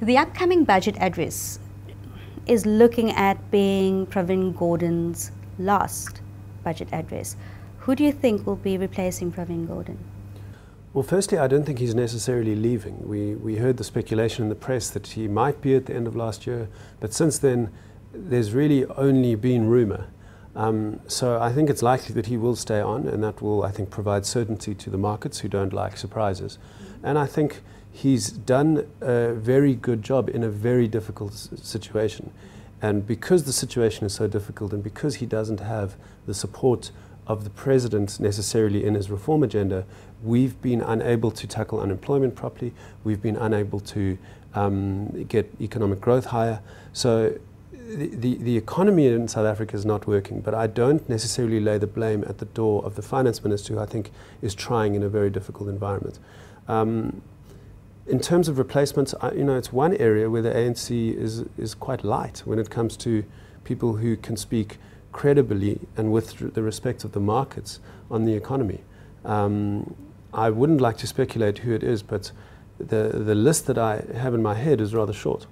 The upcoming budget address is looking at being Pravin Gordhan's last budget address. Who do you think will be replacing Pravin Gordhan? Well, firstly, I don't think he's necessarily leaving. We, we heard the speculation in the press that he might be at the end of last year, but since then, there's really only been rumour. Um, so I think it's likely that he will stay on, and that will, I think, provide certainty to the markets who don't like surprises. And I think he's done a very good job in a very difficult situation. And because the situation is so difficult, and because he doesn't have the support of the president necessarily in his reform agenda, we've been unable to tackle unemployment properly. We've been unable to um, get economic growth higher. So the, the, economy in South Africa is not working, but I don't necessarily lay the blame at the door of the finance minister, who I think is trying in a very difficult environment. Um, in terms of replacements, I, you know, it's one area where the ANC is, is quite light when it comes to people who can speak credibly and with the respect of the markets on the economy. Um, I wouldn't like to speculate who it is, but the, the list that I have in my head is rather short.